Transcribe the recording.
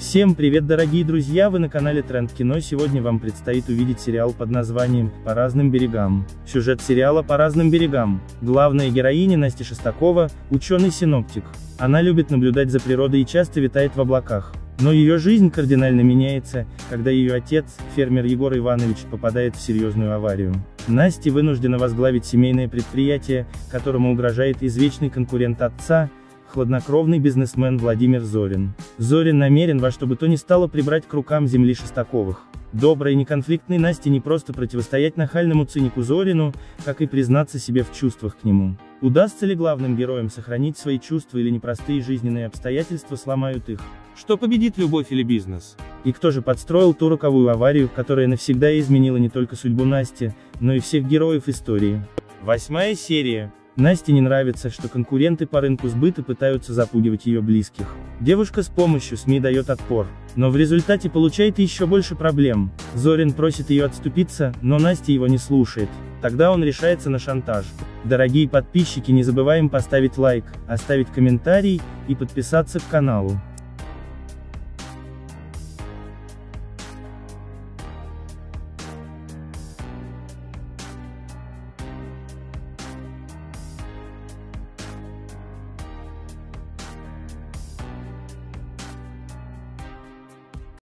Всем привет дорогие друзья, вы на канале Тренд Кино, сегодня вам предстоит увидеть сериал под названием «По разным берегам». Сюжет сериала «По разным берегам». Главная героиня Настя Шестакова, ученый-синоптик. Она любит наблюдать за природой и часто витает в облаках. Но ее жизнь кардинально меняется, когда ее отец, фермер Егор Иванович, попадает в серьезную аварию. Настя вынуждена возглавить семейное предприятие, которому угрожает извечный конкурент отца, хладнокровный бизнесмен Владимир Зорин. Зорин намерен во что бы то ни стало прибрать к рукам земли Шестаковых. Доброй и неконфликтной Насте не просто противостоять нахальному цинику Зорину, как и признаться себе в чувствах к нему. Удастся ли главным героям сохранить свои чувства или непростые жизненные обстоятельства сломают их? Что победит любовь или бизнес? И кто же подстроил ту роковую аварию, которая навсегда изменила не только судьбу Насти, но и всех героев истории? Восьмая серия. Насте не нравится, что конкуренты по рынку сбыта пытаются запугивать ее близких. Девушка с помощью СМИ дает отпор, но в результате получает еще больше проблем. Зорин просит ее отступиться, но Настя его не слушает. Тогда он решается на шантаж. Дорогие подписчики не забываем поставить лайк, оставить комментарий, и подписаться к каналу.